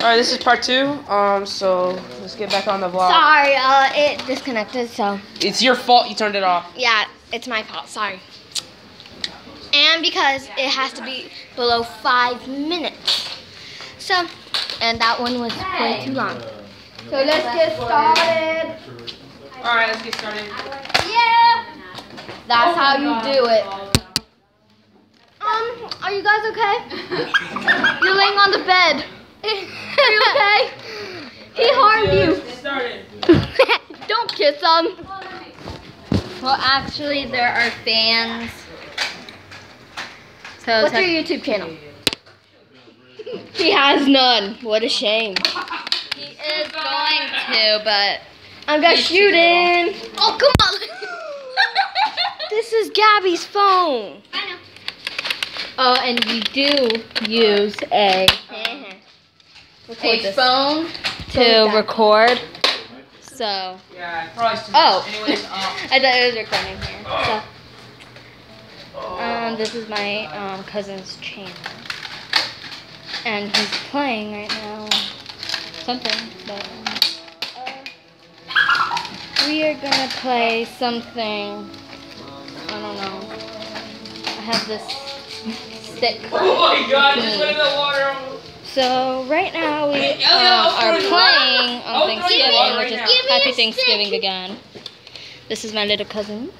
All right, this is part two. Um, so let's get back on the vlog. Sorry, uh, it disconnected, so. It's your fault you turned it off. Yeah, it's my fault, sorry. And because it has to be below five minutes. So, and that one was way too long. So let's get started. All right, let's get started. Yeah! That's how you do it. Um, are you guys okay? You're laying on the bed. Are you okay? He harmed you. Don't kiss him. Well, actually, there are fans. So What's your YouTube channel? he has none. What a shame. He is going to, but I'm gonna shoot him. Oh, come on. this is Gabby's phone. I know. Oh, and we do use a a phone to record. So. Yeah, probably. Oh. Anyways, um, I thought it was recording here. So, um, this is my um, cousin's channel, and he's playing right now something. But uh, we are gonna play something. I don't know. I have this stick. oh my God! Just let the water. So right now we I'll are playing on Thanksgiving, which is. Happy Give me a Thanksgiving again. This is my little cousin.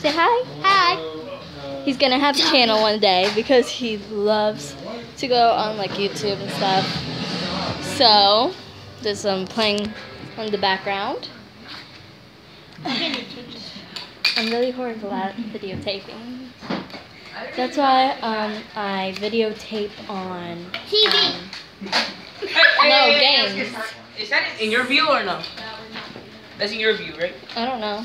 Say hi. Hi. He's gonna have a channel one day because he loves to go on like YouTube and stuff. So there's some playing on the background. I'm really horrible at videotaping. That's why um, I videotape on TV. Hey, hey, No, hey, hey, games. let's get started. Is that in your view or no? That's in your view, right? I don't know.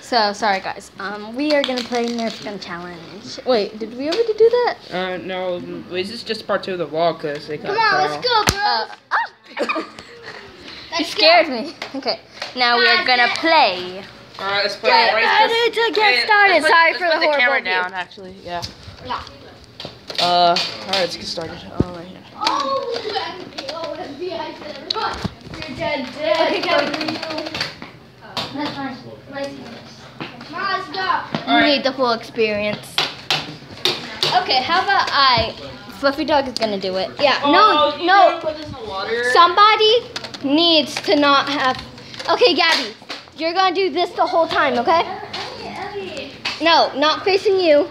So sorry guys. Um, we are gonna play Nerf Gun Challenge. Wait, did we already do that? Uh, no. This is this just part two of the vlog because they got Come on, cut let's go, bro. Uh, ah! you Let's scared me. Okay, now we are gonna play. All right, let's play. Wait, right, I let's- need to get hey, started. let's put- Sorry let's for the put the horrible camera view. down. Actually, yeah. Yeah. Uh, all right, let's get started. All right. Oh, OMG, OMG, I said run. You're dead, dead. Okay, go. That's fine. Let's Let's go. You Alright. need the full experience. Okay, how about I? Fluffy Dog is gonna do it. Yeah. Oh, no, you no. Put this in the water. Somebody needs to not have. Okay, Gabby, you're gonna do this the whole time, okay? No, not facing you.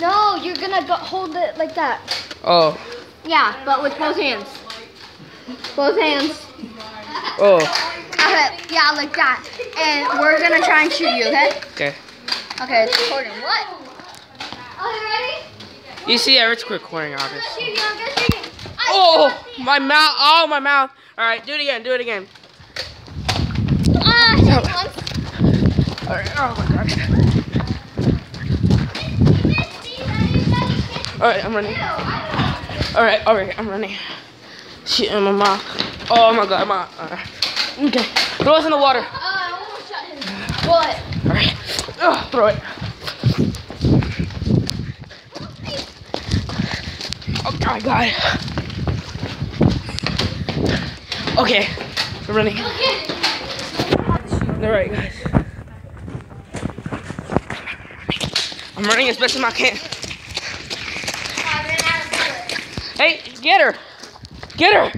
No, you're gonna go hold it like that. Oh. Yeah, but with both hands. Both hands. Oh. Okay, yeah, like that. And we're gonna try and shoot you, okay? Okay. Okay, it's recording. What? Are you ready? You see, Eric's recording, obviously. Gonna shoot you. Oh, my mouth. Oh, my mouth. All right, do it again. Do it again. Ah. All right. Oh my god. All right, I'm running. All right, all right, I'm running. Shit my mouth. Oh my god, my. Okay, throw us in the water. Oh, I almost shot him. What? All right. Oh, throw it. Oh my god. Okay, we're running. All right, guys. I'm running as best as I can. I ran out of bullets. Hey, get her! Get her!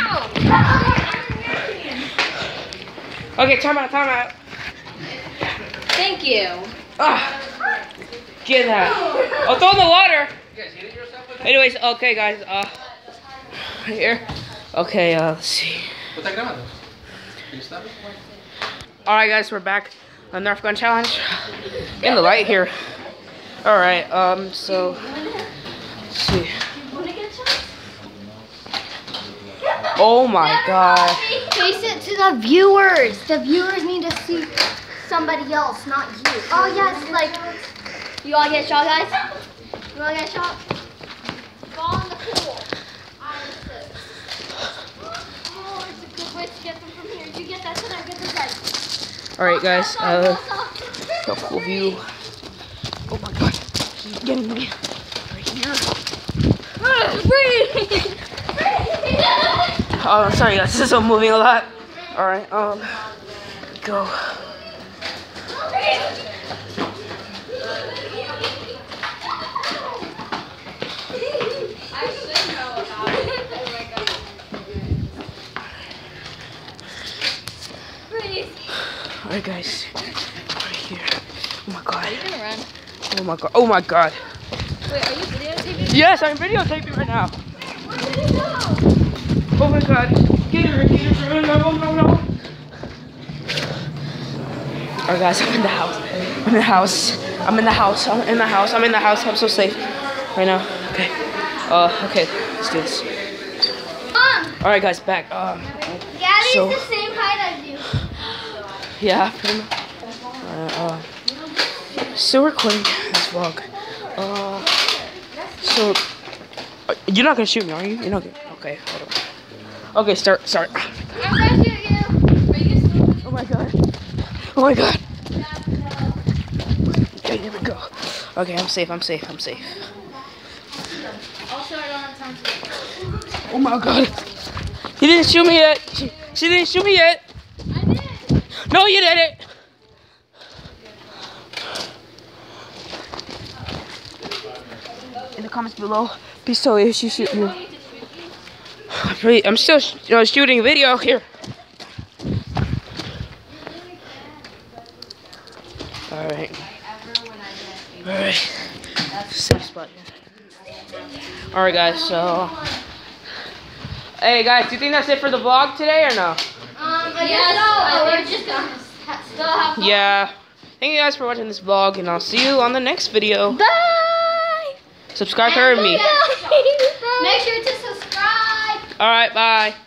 Ow! Okay, time out, time out. Thank you. Ah, get that. Oh, throw in the water. Anyways, okay, guys. Uh, right here. Okay, uh, let's see. All right, guys, we're back on Nerf Gun Challenge. Getting the light here. All right, um, so let's see. Oh my God. Face it to the viewers. The viewers need to see somebody else, not you. Oh yes, like you all get shot, guys. You all get shot. Go in the pool. Oh, it's a good way to get them from here. You get that I get this side. All right, guys. Uh, Both a cool view. Oh my God, he's getting me right here. Breathe. Oh, sorry guys, this is I'm moving a lot. All right, um, go. All right, guys, right here. Oh my god. run. Oh my god. Oh my god. Wait, are you videotaping? Yes, I'm videotaping right now. Oh my god. Get her, get her. No, no, no, no. Alright guys, I'm in the house. I'm in the house. I'm in the house. I'm in the house. I'm in the house. I'm so safe right now. Okay. Uh, okay. Let's do this. Mom, Alright guys, back. Um, Gabby's So- the same height as you. yeah, pretty much. Uh, uh, still recording this vlog. Uh, so, uh, you're not gonna shoot me, are you? You're not gonna. Okay, hold on. Okay, start, start. I'm gonna shoot you. Oh my god. Oh my god. Okay, here we go. Okay, I'm safe, I'm safe, I'm safe. Also, I don't have time to. Oh my god. You didn't shoot me yet. She, she didn't shoot me yet. I did. No, you didn't. In the comments below, be me if she shoot you. I'm, I'm still sh- uh, shooting a video here. All right. All right. Safe spot. All right, guys. So, hey guys, do you think that's it for the vlog today or no? Um, I guess so. Or we're just gonna ha- still have fun. Yeah. Thank you guys for watching this vlog, and I'll see you on the next video. Bye! Subscribe to her and me. Make sure to subscribe. All right, bye.